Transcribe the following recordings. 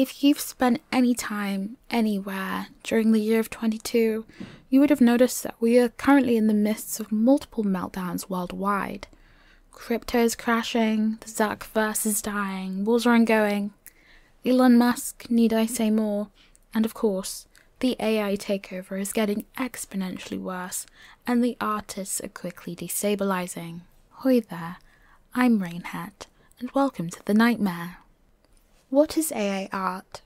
If you've spent any time anywhere during the year of 22, you would have noticed that we are currently in the midst of multiple meltdowns worldwide. Crypto is crashing, the Zuckverse is dying, wars are ongoing. Elon Musk, need I say more? And of course, the AI takeover is getting exponentially worse, and the artists are quickly destabilizing. Hoi there, I'm Rainhet, and welcome to the Nightmare. What is AI art?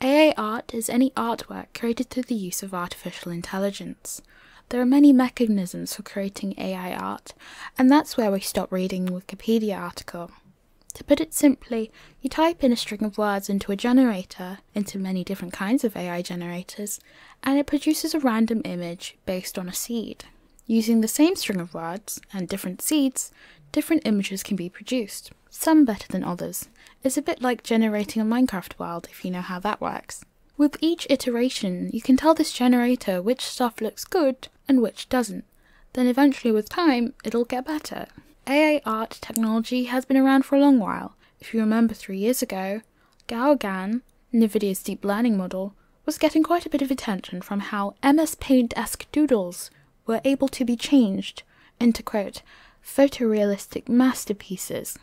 AI art is any artwork created through the use of artificial intelligence. There are many mechanisms for creating AI art, and that's where we stop reading the Wikipedia article. To put it simply, you type in a string of words into a generator, into many different kinds of AI generators, and it produces a random image based on a seed. Using the same string of words and different seeds, different images can be produced, some better than others. It's a bit like generating a Minecraft world if you know how that works. With each iteration, you can tell this generator which stuff looks good and which doesn't. Then eventually, with time, it'll get better. AI art technology has been around for a long while. If you remember three years ago, GAN, NVIDIA's deep learning model, was getting quite a bit of attention from how MS Paint esque doodles were able to be changed into, quote, photorealistic masterpieces,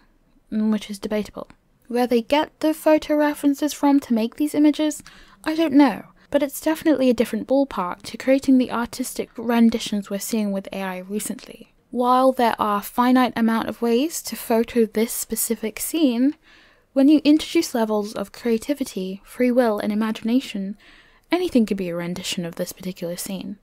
mm, which is debatable. Where they get the photo references from to make these images, I don't know, but it's definitely a different ballpark to creating the artistic renditions we're seeing with AI recently. While there are finite amount of ways to photo this specific scene, when you introduce levels of creativity, free will, and imagination, anything could be a rendition of this particular scene.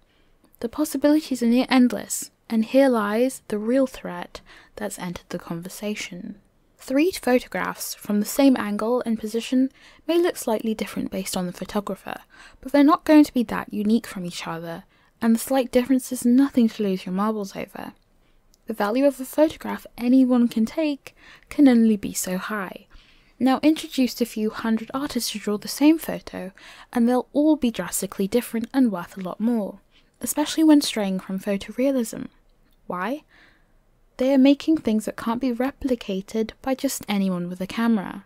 The possibilities are near endless, and here lies the real threat that's entered the conversation. Three photographs from the same angle and position may look slightly different based on the photographer, but they're not going to be that unique from each other, and the slight difference is nothing to lose your marbles over. The value of a photograph anyone can take can only be so high. Now introduce a few hundred artists to draw the same photo, and they'll all be drastically different and worth a lot more, especially when straying from photorealism. Why? They are making things that can't be replicated by just anyone with a camera.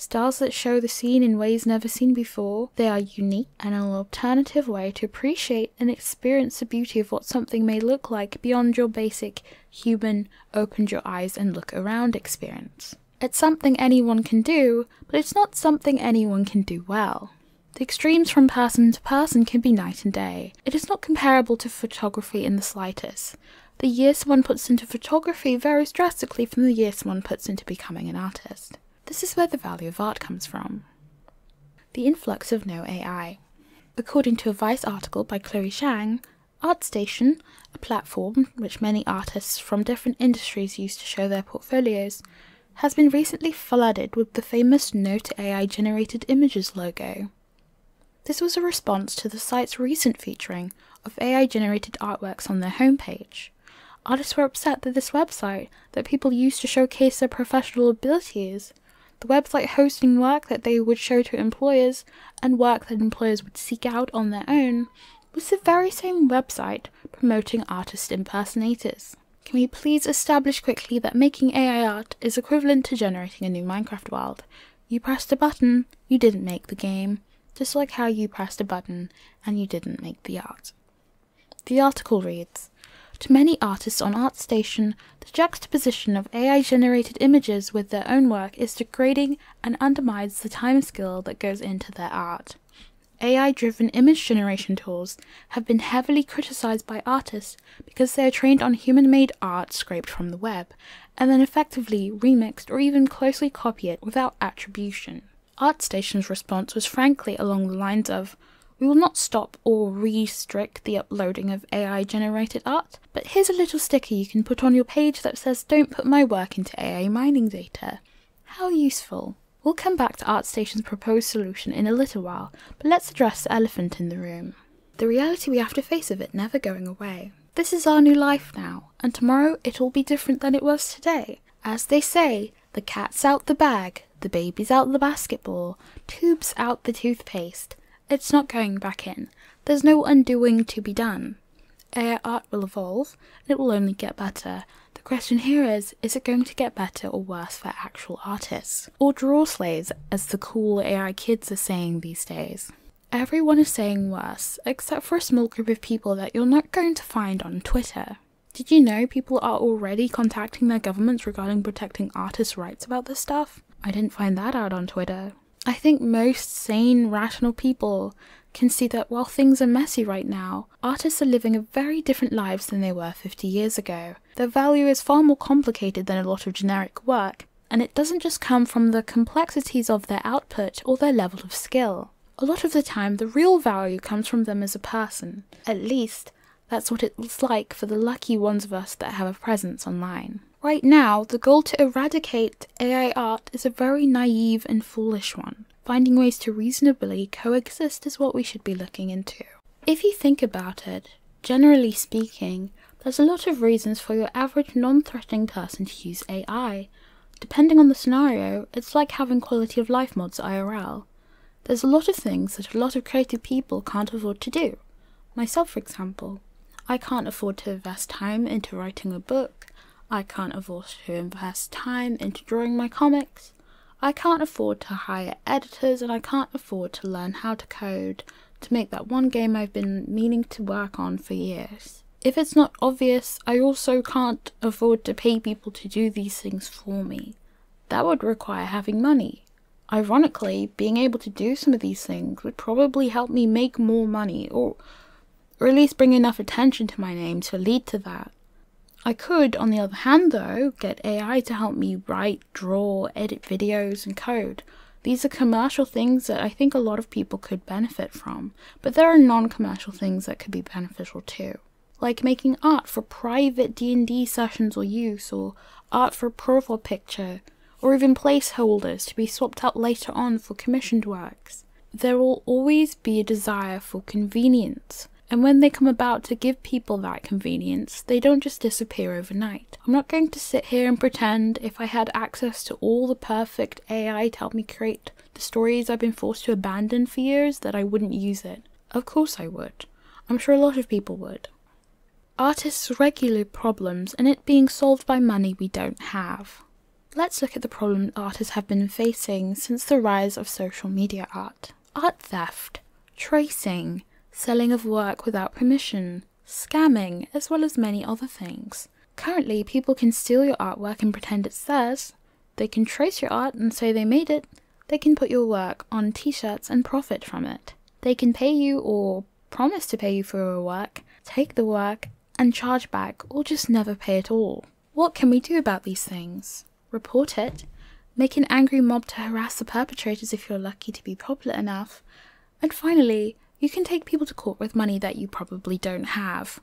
Styles that show the scene in ways never seen before, they are unique and an alternative way to appreciate and experience the beauty of what something may look like beyond your basic human, open your eyes and look around experience. It's something anyone can do, but it's not something anyone can do well. The extremes from person to person can be night and day. It is not comparable to photography in the slightest. The year someone puts into photography varies drastically from the year someone puts into becoming an artist. This is where the value of art comes from. The influx of no AI. According to a Vice article by Chloe Xiang, ArtStation, a platform which many artists from different industries use to show their portfolios, has been recently flooded with the famous No to AI generated images logo. This was a response to the site's recent featuring of AI generated artworks on their homepage artists were upset that this website that people use to showcase their professional abilities, the website hosting work that they would show to employers and work that employers would seek out on their own, was the very same website promoting artist impersonators. Can we please establish quickly that making AI art is equivalent to generating a new Minecraft world? You pressed a button, you didn't make the game, just like how you pressed a button and you didn't make the art. The article reads to many artists on ArtStation, the juxtaposition of AI generated images with their own work is degrading and undermines the time skill that goes into their art. AI driven image generation tools have been heavily criticized by artists because they are trained on human made art scraped from the web, and then effectively remixed or even closely copied without attribution. ArtStation's response was frankly along the lines of we will not stop or restrict the uploading of AI generated art, but here's a little sticker you can put on your page that says don't put my work into AI mining data. How useful. We'll come back to ArtStation's proposed solution in a little while, but let's address the elephant in the room. The reality we have to face of it never going away. This is our new life now, and tomorrow it'll be different than it was today. As they say, the cat's out the bag, the baby's out the basketball, tubes out the toothpaste, it's not going back in. There's no undoing to be done. AI art will evolve, and it will only get better. The question here is is it going to get better or worse for actual artists? Or draw slaves, as the cool AI kids are saying these days? Everyone is saying worse, except for a small group of people that you're not going to find on Twitter. Did you know people are already contacting their governments regarding protecting artists' rights about this stuff? I didn't find that out on Twitter. I think most sane, rational people can see that while things are messy right now, artists are living a very different lives than they were 50 years ago. Their value is far more complicated than a lot of generic work, and it doesn't just come from the complexities of their output or their level of skill. A lot of the time, the real value comes from them as a person. At least, that's what it it's like for the lucky ones of us that have a presence online. Right now, the goal to eradicate AI art is a very naive and foolish one. Finding ways to reasonably coexist is what we should be looking into. If you think about it, generally speaking, there's a lot of reasons for your average non threatening person to use AI. Depending on the scenario, it's like having quality of life mods IRL. There's a lot of things that a lot of creative people can't afford to do. Myself, for example, I can't afford to invest time into writing a book. I can't afford to invest time into drawing my comics. I can't afford to hire editors and I can't afford to learn how to code to make that one game I've been meaning to work on for years. If it's not obvious, I also can't afford to pay people to do these things for me. That would require having money. Ironically, being able to do some of these things would probably help me make more money or, or at least bring enough attention to my name to lead to that. I could, on the other hand, though, get AI to help me write, draw, edit videos, and code. These are commercial things that I think a lot of people could benefit from, but there are non-commercial things that could be beneficial too. Like making art for private D&D sessions or use, or art for a profile picture, or even placeholders to be swapped out later on for commissioned works. There will always be a desire for convenience, and when they come about to give people that convenience, they don't just disappear overnight. I'm not going to sit here and pretend if I had access to all the perfect AI to help me create the stories I've been forced to abandon for years that I wouldn't use it. Of course I would. I'm sure a lot of people would. Artists' regular problems and it being solved by money we don't have. Let's look at the problem artists have been facing since the rise of social media art. Art theft, tracing, selling of work without permission, scamming, as well as many other things. Currently, people can steal your artwork and pretend it's theirs. They can trace your art and say they made it. They can put your work on t shirts and profit from it. They can pay you or promise to pay you for your work, take the work, and charge back, or just never pay at all. What can we do about these things? report it, make an angry mob to harass the perpetrators if you're lucky to be popular enough, and finally, you can take people to court with money that you probably don't have.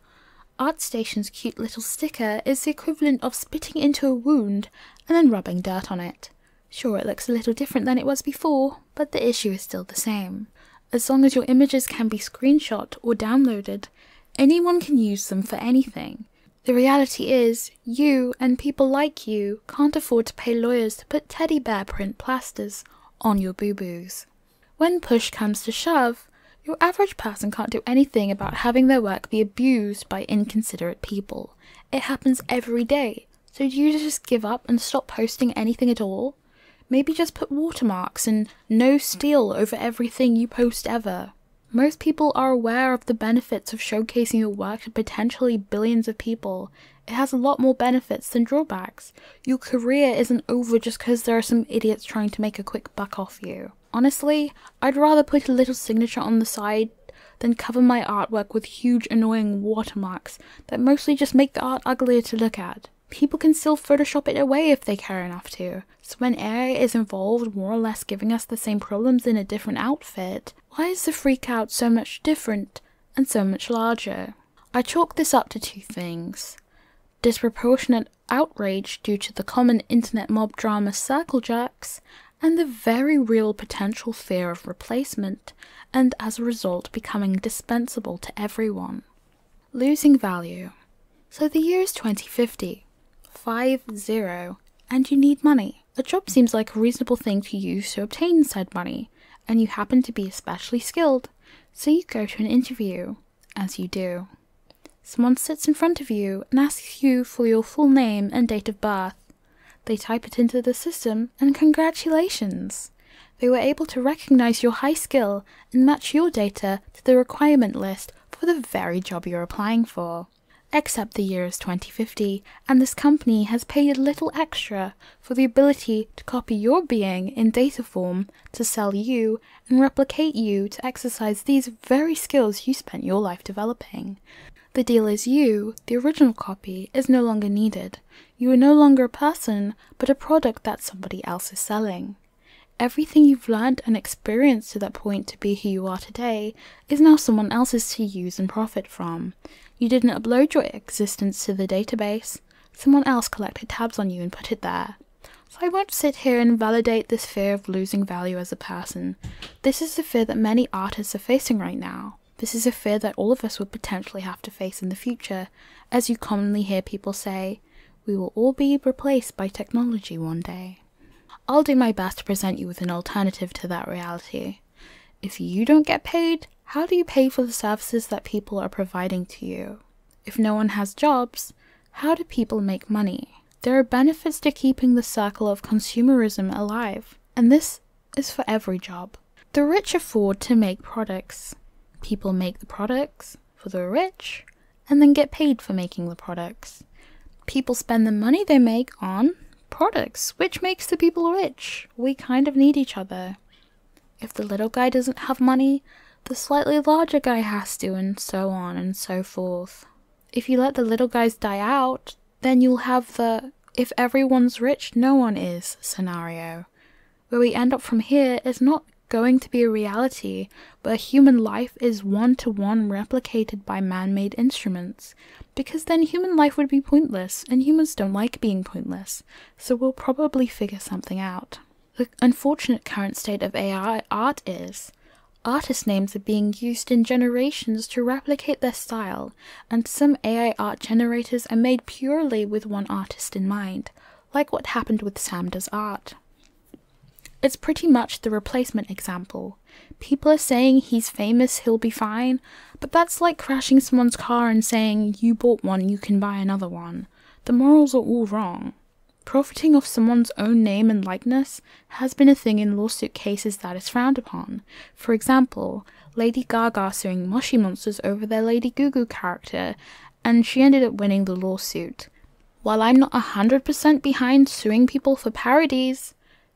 ArtStation's cute little sticker is the equivalent of spitting into a wound and then rubbing dirt on it. Sure, it looks a little different than it was before, but the issue is still the same. As long as your images can be screenshot or downloaded, anyone can use them for anything. The reality is, you and people like you can't afford to pay lawyers to put teddy bear print plasters on your boo boos. When push comes to shove, your average person can't do anything about having their work be abused by inconsiderate people. It happens every day. So do you just give up and stop posting anything at all? Maybe just put watermarks and no steal over everything you post ever. Most people are aware of the benefits of showcasing your work to potentially billions of people. It has a lot more benefits than drawbacks. Your career isn't over just because there are some idiots trying to make a quick buck off you. Honestly, I'd rather put a little signature on the side than cover my artwork with huge annoying watermarks that mostly just make the art uglier to look at. People can still Photoshop it away if they care enough to. So when AI is involved, more or less giving us the same problems in a different outfit, why is the freak out so much different and so much larger? I chalk this up to two things disproportionate outrage due to the common internet mob drama circle jerks, and the very real potential fear of replacement, and as a result becoming dispensable to everyone. Losing value. So the year is 2050. 5 0. And you need money. A job seems like a reasonable thing to use to obtain said money, and you happen to be especially skilled, so you go to an interview, as you do. Someone sits in front of you and asks you for your full name and date of birth. They type it into the system, and congratulations! They were able to recognize your high skill and match your data to the requirement list for the very job you're applying for. Except the year is 2050, and this company has paid a little extra for the ability to copy your being in data form to sell you and replicate you to exercise these very skills you spent your life developing. The deal is you, the original copy, is no longer needed. You are no longer a person, but a product that somebody else is selling. Everything you've learned and experienced to that point to be who you are today is now someone else's to use and profit from. You didn't upload your existence to the database. Someone else collected tabs on you and put it there. So I won't sit here and validate this fear of losing value as a person. This is the fear that many artists are facing right now. This is a fear that all of us would potentially have to face in the future, as you commonly hear people say, we will all be replaced by technology one day. I'll do my best to present you with an alternative to that reality. If you don't get paid, how do you pay for the services that people are providing to you? If no one has jobs, how do people make money? There are benefits to keeping the circle of consumerism alive, and this is for every job. The rich afford to make products, people make the products for the rich and then get paid for making the products. People spend the money they make on products, which makes the people rich. We kind of need each other. If the little guy doesn't have money, the slightly larger guy has to, and so on and so forth. If you let the little guys die out, then you'll have the if everyone's rich, no one is scenario. Where we end up from here is not going to be a reality, where human life is one to one replicated by man made instruments. Because then human life would be pointless, and humans don't like being pointless, so we'll probably figure something out. The unfortunate current state of AI art is artist names are being used in generations to replicate their style, and some AI art generators are made purely with one artist in mind, like what happened with Sam Does Art. It's pretty much the replacement example. People are saying he's famous, he'll be fine, but that's like crashing someone's car and saying, you bought one, you can buy another one. The morals are all wrong. Profiting off someone's own name and likeness has been a thing in lawsuit cases that is frowned upon. For example, Lady Gaga suing Moshi Monsters over their Lady Gugu character, and she ended up winning the lawsuit. While I'm not 100% behind suing people for parodies,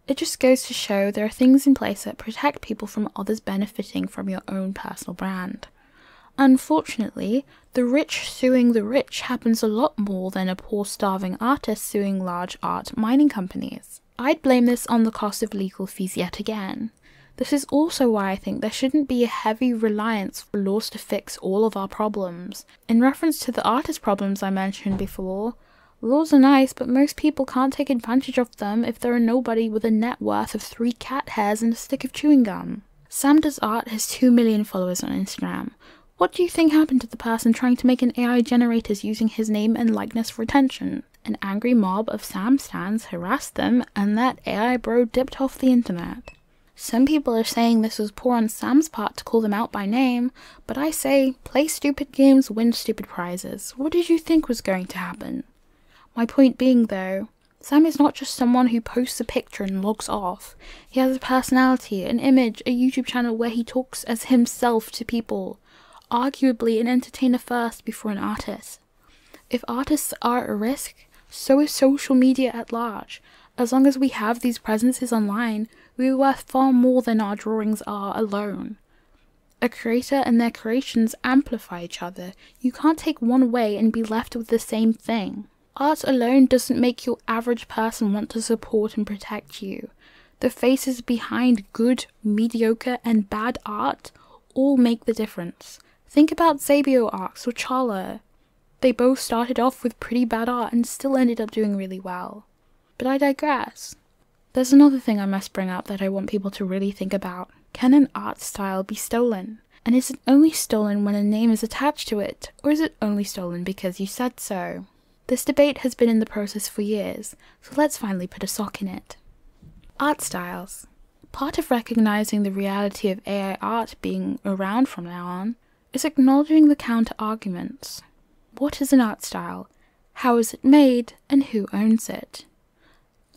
it just goes to show there are things in place that protect people from others benefiting from your own personal brand. Unfortunately, the rich suing the rich happens a lot more than a poor starving artist suing large art mining companies. I'd blame this on the cost of legal fees yet again. This is also why I think there shouldn't be a heavy reliance for laws to fix all of our problems. In reference to the artist problems I mentioned before, Laws are nice, but most people can't take advantage of them if they're a nobody with a net worth of three cat hairs and a stick of chewing gum. Sam Does Art has 2 million followers on Instagram. What do you think happened to the person trying to make an AI generator using his name and likeness for attention? An angry mob of Sam stands harassed them, and that AI bro dipped off the internet. Some people are saying this was poor on Sam's part to call them out by name, but I say, play stupid games, win stupid prizes. What did you think was going to happen? My point being, though, Sam is not just someone who posts a picture and logs off. He has a personality, an image, a YouTube channel where he talks as himself to people, arguably an entertainer first before an artist. If artists are at risk, so is social media at large. As long as we have these presences online, we are worth far more than our drawings are alone. A creator and their creations amplify each other. You can't take one away and be left with the same thing. Art alone doesn't make your average person want to support and protect you. The faces behind good, mediocre, and bad art all make the difference. Think about Zabio Arcs or Chala. They both started off with pretty bad art and still ended up doing really well. But I digress. There's another thing I must bring up that I want people to really think about. Can an art style be stolen? And is it only stolen when a name is attached to it, or is it only stolen because you said so? This debate has been in the process for years, so let's finally put a sock in it. Art styles. Part of recognizing the reality of AI art being around from now on is acknowledging the counter arguments. What is an art style? How is it made? And who owns it?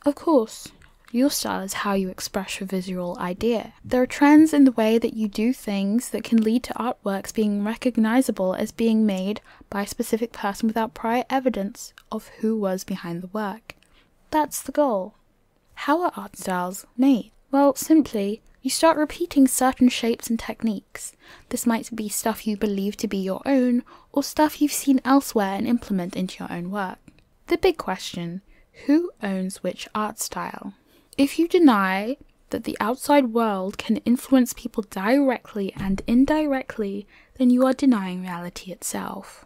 Of course, your style is how you express your visual idea. There are trends in the way that you do things that can lead to artworks being recognizable as being made by a specific person without prior evidence of who was behind the work. That's the goal. How are art styles made? Well, simply, you start repeating certain shapes and techniques. This might be stuff you believe to be your own, or stuff you've seen elsewhere and implement into your own work. The big question who owns which art style? If you deny that the outside world can influence people directly and indirectly, then you are denying reality itself.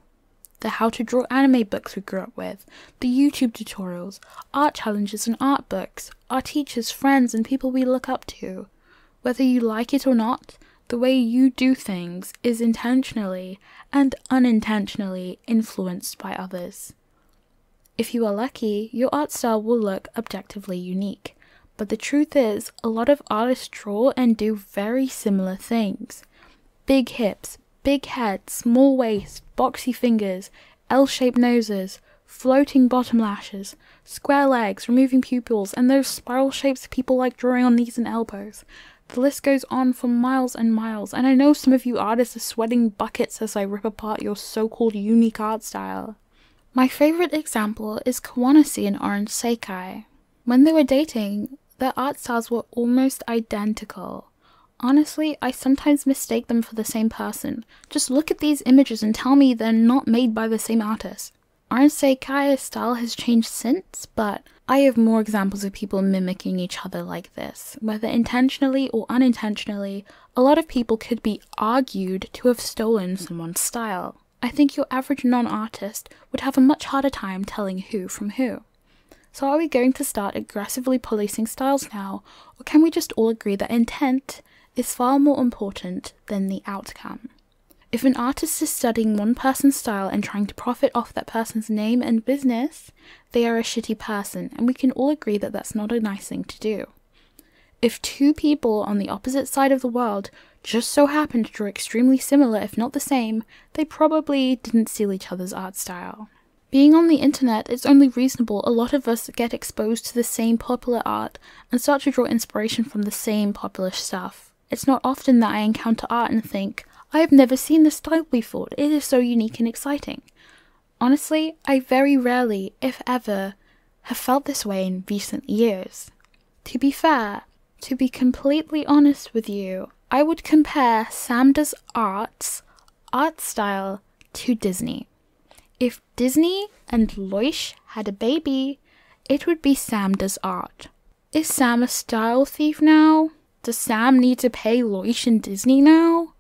The how to draw anime books we grew up with, the YouTube tutorials, art challenges and art books, our teachers, friends, and people we look up to. Whether you like it or not, the way you do things is intentionally and unintentionally influenced by others. If you are lucky, your art style will look objectively unique. But the truth is, a lot of artists draw and do very similar things big hips, big head, small waist, boxy fingers, L shaped noses, floating bottom lashes, square legs, removing pupils, and those spiral shapes people like drawing on knees and elbows. The list goes on for miles and miles, and I know some of you artists are sweating buckets as I rip apart your so called unique art style. My favorite example is Kawanashi and Orange Sekai. When they were dating, their art styles were almost identical. Honestly, I sometimes mistake them for the same person. Just look at these images and tell me they're not made by the same artist. Orange Sekai's style has changed since, but I have more examples of people mimicking each other like this. Whether intentionally or unintentionally, a lot of people could be argued to have stolen someone's style. I think your average non artist would have a much harder time telling who from who. So, are we going to start aggressively policing styles now, or can we just all agree that intent is far more important than the outcome? If an artist is studying one person's style and trying to profit off that person's name and business, they are a shitty person, and we can all agree that that's not a nice thing to do. If two people on the opposite side of the world just so happen to draw extremely similar, if not the same, they probably didn't steal each other's art style. Being on the internet, it's only reasonable a lot of us get exposed to the same popular art and start to draw inspiration from the same popular stuff. It's not often that I encounter art and think, I have never seen this style before, it is so unique and exciting. Honestly, I very rarely, if ever, have felt this way in recent years. To be fair, to be completely honest with you, I would compare Sam Does Art's art style to Disney. If Disney and Loish had a baby, it would be Sam Does Art. Is Sam a style thief now? Does Sam need to pay Loish and Disney now?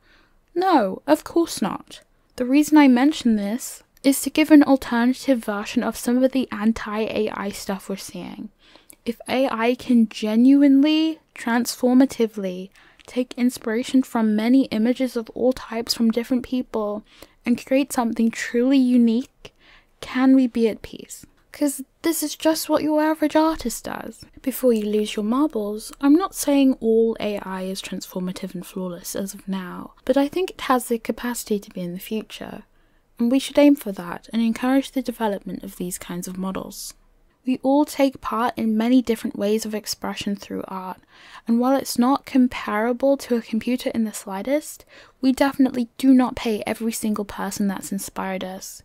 No, of course not. The reason I mention this is to give an alternative version of some of the anti AI stuff we're seeing. If AI can genuinely, transformatively take inspiration from many images of all types from different people and create something truly unique, can we be at peace? Because this is just what your average artist does. Before you lose your marbles, I'm not saying all AI is transformative and flawless as of now, but I think it has the capacity to be in the future. And we should aim for that and encourage the development of these kinds of models. We all take part in many different ways of expression through art, and while it's not comparable to a computer in the slightest, we definitely do not pay every single person that's inspired us.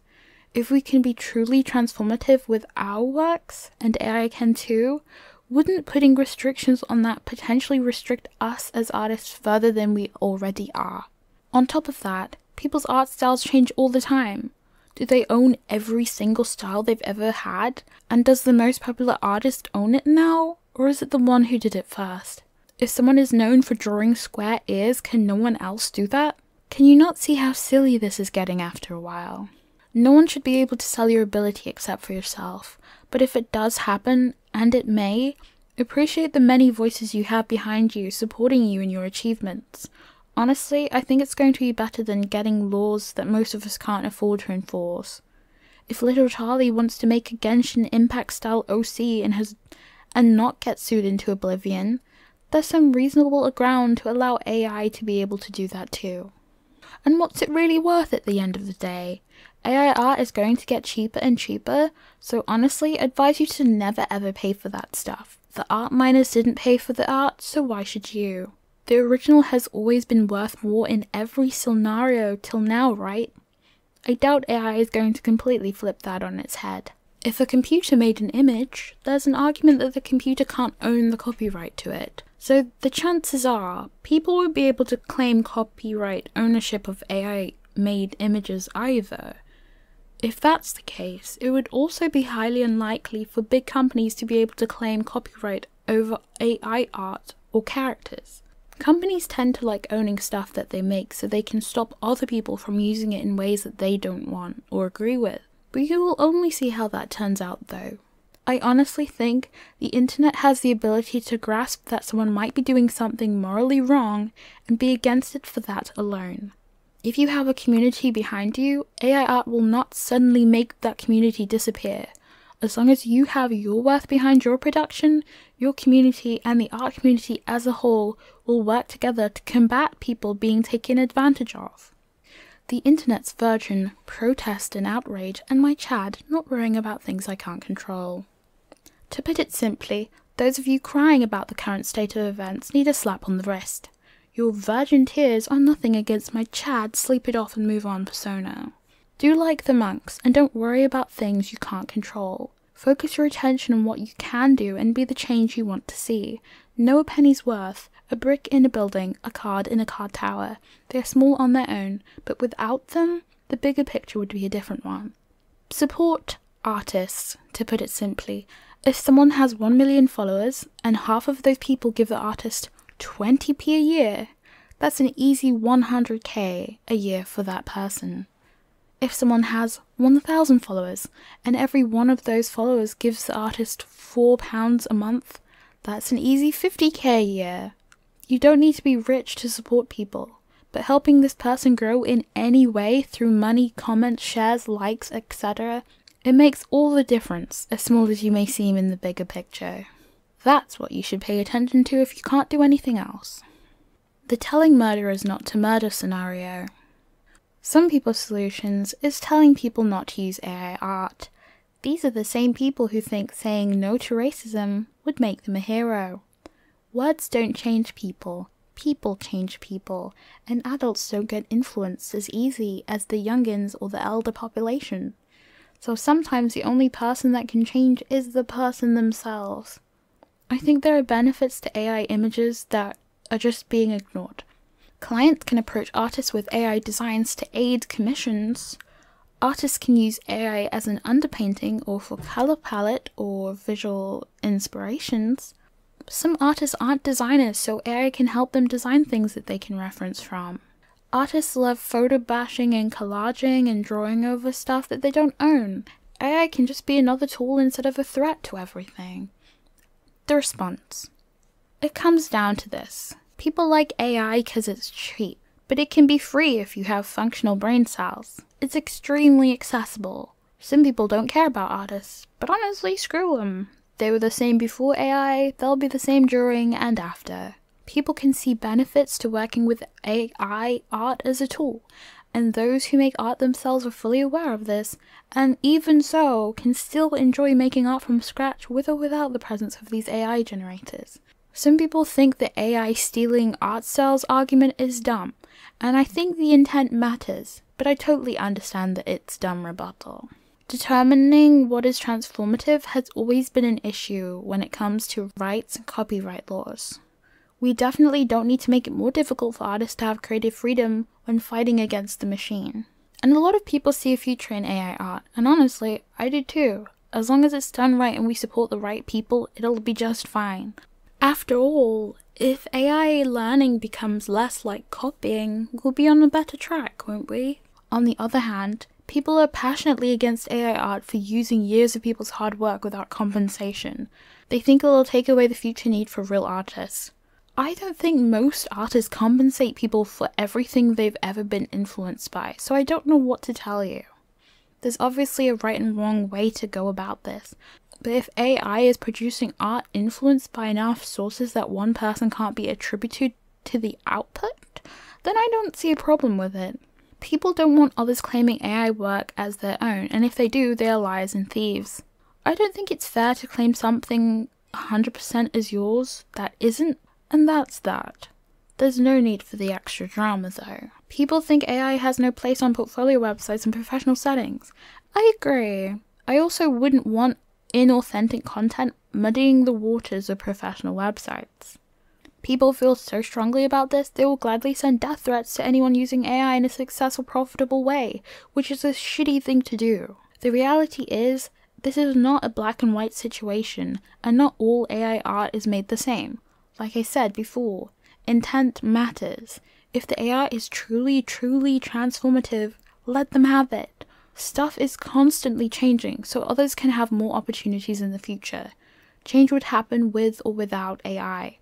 If we can be truly transformative with our works, and AI can too, wouldn't putting restrictions on that potentially restrict us as artists further than we already are? On top of that, people's art styles change all the time. Do they own every single style they've ever had? And does the most popular artist own it now? Or is it the one who did it first? If someone is known for drawing square ears, can no one else do that? Can you not see how silly this is getting after a while? No one should be able to sell your ability except for yourself. But if it does happen, and it may, appreciate the many voices you have behind you supporting you in your achievements. Honestly, I think it's going to be better than getting laws that most of us can't afford to enforce. If little Charlie wants to make a Genshin Impact style OC and has and not get sued into oblivion, there's some reasonable ground to allow AI to be able to do that too. And what's it really worth at the end of the day? AI art is going to get cheaper and cheaper, so honestly, I advise you to never ever pay for that stuff. The art miners didn't pay for the art, so why should you? The original has always been worth more in every scenario till now, right? I doubt AI is going to completely flip that on its head. If a computer made an image, there's an argument that the computer can't own the copyright to it. So the chances are people won't be able to claim copyright ownership of AI made images either. If that's the case, it would also be highly unlikely for big companies to be able to claim copyright over AI art or characters. Companies tend to like owning stuff that they make so they can stop other people from using it in ways that they don't want or agree with. But you will only see how that turns out though. I honestly think the internet has the ability to grasp that someone might be doing something morally wrong and be against it for that alone. If you have a community behind you, AI art will not suddenly make that community disappear. As long as you have your worth behind your production, your community and the art community as a whole will work together to combat people being taken advantage of. The internet's virgin, protest and outrage, and my Chad not worrying about things I can't control. To put it simply, those of you crying about the current state of events need a slap on the wrist. Your virgin tears are nothing against my Chad sleep it off and move on persona. Do like the monks and don't worry about things you can't control. Focus your attention on what you can do and be the change you want to see. Know a penny's worth, a brick in a building, a card in a card tower. They are small on their own, but without them, the bigger picture would be a different one. Support artists, to put it simply. If someone has 1 million followers and half of those people give the artist 20p a year, that's an easy 100k a year for that person if someone has 1,000 followers and every one of those followers gives the artist £4 a month, that's an easy 50k a year. You don't need to be rich to support people, but helping this person grow in any way through money, comments, shares, likes, etc., it makes all the difference, as small as you may seem in the bigger picture. That's what you should pay attention to if you can't do anything else. The telling murderers not to murder scenario. Some people's solutions is telling people not to use AI art. These are the same people who think saying no to racism would make them a hero. Words don't change people, people change people, and adults don't get influenced as easy as the youngins or the elder population. So sometimes the only person that can change is the person themselves. I think there are benefits to AI images that are just being ignored. Clients can approach artists with AI designs to aid commissions. Artists can use AI as an underpainting or for color palette or visual inspirations. Some artists aren't designers, so AI can help them design things that they can reference from. Artists love photo bashing and collaging and drawing over stuff that they don't own. AI can just be another tool instead of a threat to everything. The response. It comes down to this. People like AI because it's cheap, but it can be free if you have functional brain cells. It's extremely accessible. Some people don't care about artists, but honestly, screw them. They were the same before AI, they'll be the same during and after. People can see benefits to working with AI art as a tool, and those who make art themselves are fully aware of this, and even so, can still enjoy making art from scratch with or without the presence of these AI generators. Some people think the AI stealing art styles argument is dumb, and I think the intent matters, but I totally understand that it's dumb rebuttal. Determining what is transformative has always been an issue when it comes to rights and copyright laws. We definitely don't need to make it more difficult for artists to have creative freedom when fighting against the machine. And a lot of people see a future in AI art, and honestly, I do too. As long as it's done right and we support the right people, it'll be just fine. After all, if AI learning becomes less like copying, we'll be on a better track, won't we? On the other hand, people are passionately against AI art for using years of people's hard work without compensation. They think it'll take away the future need for real artists. I don't think most artists compensate people for everything they've ever been influenced by, so I don't know what to tell you. There's obviously a right and wrong way to go about this, but if AI is producing art influenced by enough sources that one person can't be attributed to the output, then I don't see a problem with it. People don't want others claiming AI work as their own, and if they do, they are liars and thieves. I don't think it's fair to claim something 100% as yours that isn't, and that's that. There's no need for the extra drama though. People think AI has no place on portfolio websites and professional settings. I agree. I also wouldn't want inauthentic content muddying the waters of professional websites. People feel so strongly about this, they will gladly send death threats to anyone using AI in a successful, profitable way, which is a shitty thing to do. The reality is, this is not a black and white situation, and not all AI art is made the same. Like I said before, intent matters. If the AI is truly, truly transformative, let them have it. Stuff is constantly changing, so others can have more opportunities in the future. Change would happen with or without AI.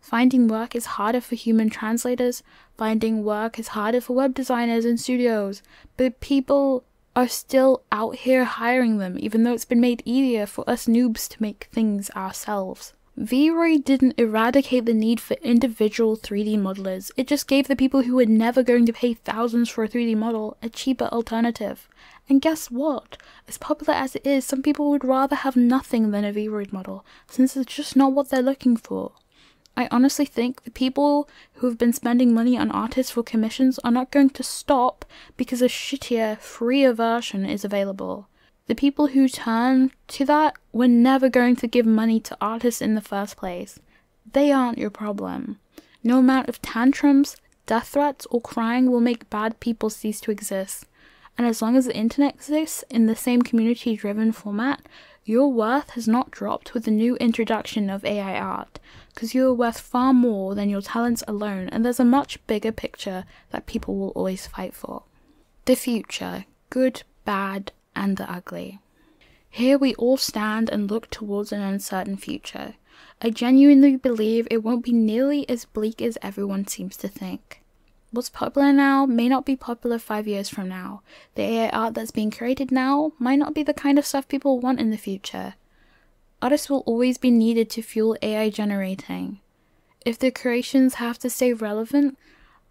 Finding work is harder for human translators, finding work is harder for web designers and studios, but people are still out here hiring them, even though it's been made easier for us noobs to make things ourselves. VRoid didn't eradicate the need for individual 3D modelers, it just gave the people who were never going to pay thousands for a 3D model a cheaper alternative. And guess what? As popular as it is, some people would rather have nothing than a VRoid model, since it's just not what they're looking for. I honestly think the people who have been spending money on artists for commissions are not going to stop because a shittier, freer version is available. The people who turn to that were never going to give money to artists in the first place. They aren't your problem. No amount of tantrums, death threats, or crying will make bad people cease to exist. And as long as the internet exists in the same community driven format, your worth has not dropped with the new introduction of AI art, because you are worth far more than your talents alone, and there's a much bigger picture that people will always fight for. The future good, bad, and the ugly. Here we all stand and look towards an uncertain future. I genuinely believe it won't be nearly as bleak as everyone seems to think. What's popular now may not be popular five years from now. The AI art that's being created now might not be the kind of stuff people want in the future. Artists will always be needed to fuel AI generating. If the creations have to stay relevant,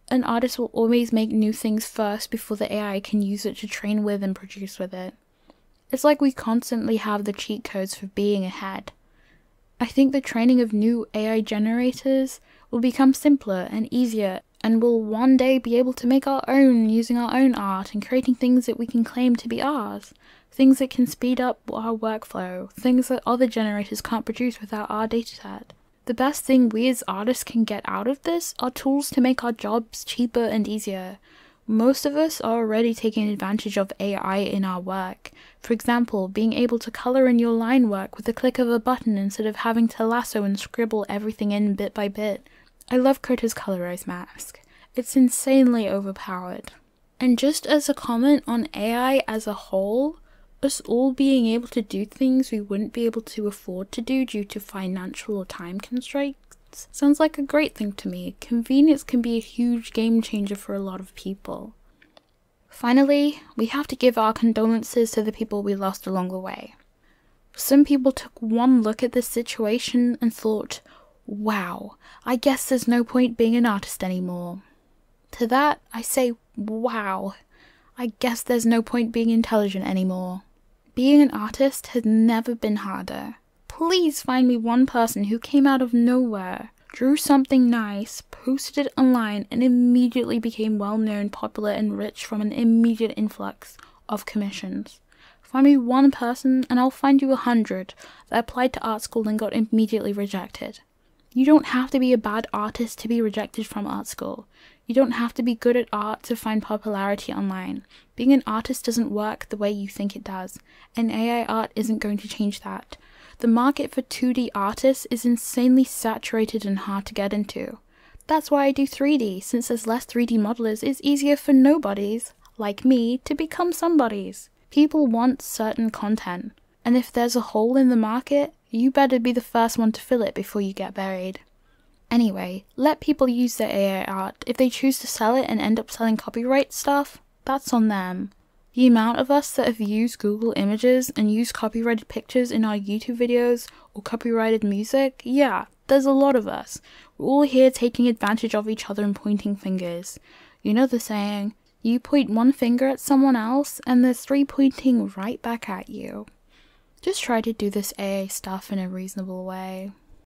an artist will always make new things first before the AI can use it to train with and produce with it. It's like we constantly have the cheat codes for being ahead. I think the training of new AI generators will become simpler and easier and will one day be able to make our own using our own art and creating things that we can claim to be ours. Things that can speed up our workflow, things that other generators can't produce without our dataset. The best thing we as artists can get out of this are tools to make our jobs cheaper and easier. Most of us are already taking advantage of AI in our work. For example, being able to color in your line work with the click of a button instead of having to lasso and scribble everything in bit by bit. I love Krita's colorized mask. It's insanely overpowered. And just as a comment on AI as a whole, us all being able to do things we wouldn't be able to afford to do due to financial or time constraints sounds like a great thing to me. Convenience can be a huge game changer for a lot of people. Finally, we have to give our condolences to the people we lost along the way. Some people took one look at this situation and thought, Wow, I guess there's no point being an artist anymore. To that, I say, wow, I guess there's no point being intelligent anymore. Being an artist has never been harder. Please find me one person who came out of nowhere, drew something nice, posted it online, and immediately became well known, popular, and rich from an immediate influx of commissions. Find me one person, and I'll find you a hundred that applied to art school and got immediately rejected. You don't have to be a bad artist to be rejected from art school. You don't have to be good at art to find popularity online. Being an artist doesn't work the way you think it does, and AI art isn't going to change that. The market for 2D artists is insanely saturated and hard to get into. That's why I do 3D, since there's less 3D modelers, it's easier for nobodies, like me, to become somebodies. People want certain content, and if there's a hole in the market, you better be the first one to fill it before you get buried. Anyway, let people use their AI art. If they choose to sell it and end up selling copyright stuff, that's on them. The amount of us that have used Google Images and used copyrighted pictures in our YouTube videos or copyrighted music, yeah, there's a lot of us. We're all here taking advantage of each other and pointing fingers. You know the saying, You point one finger at someone else, and there's three pointing right back at you. Just try to do this AA stuff in a reasonable way.